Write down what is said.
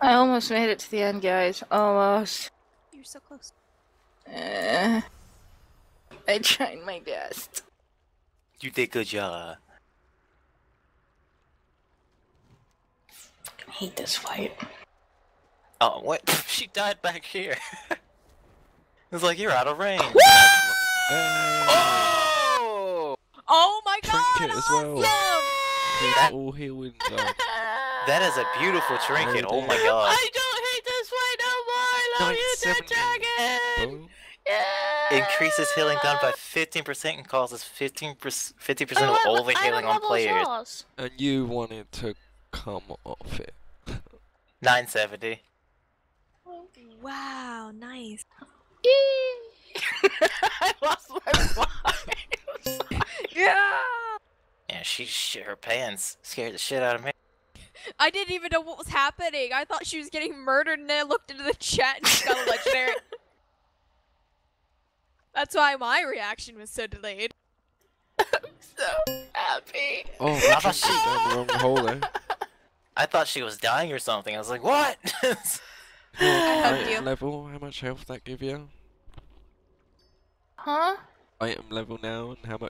I almost made it to the end, guys. Almost. You're so close. Uh, I tried my best. You did good job. I hate this fight. Oh, what? she died back here. it's like you're out of range. oh! Oh my god! Trinket as well. awesome! He's all healing up. That is a beautiful trinket. Oh, Oh my god. I don't hate this fight no more. I love you, Dead Dragon. Yeah. Increases healing done by 15% and causes 15 50% I of want- all the healing on levels players. yours. And you wanted to come off it. 970. Wow, nice. I lost my vibes. Yeah! Yeah, she shit her pants. Scared the shit out of me. I didn't even know what was happening. I thought she was getting murdered, and then I looked into the chat and she got a legendary. That's why my reaction was so delayed. I'm so happy. Oh, I about jumped down the wrong hole there. I thought she was dying or something. I was like, what? helped Item you. level, how much health that give you? Huh? Item level now, and how much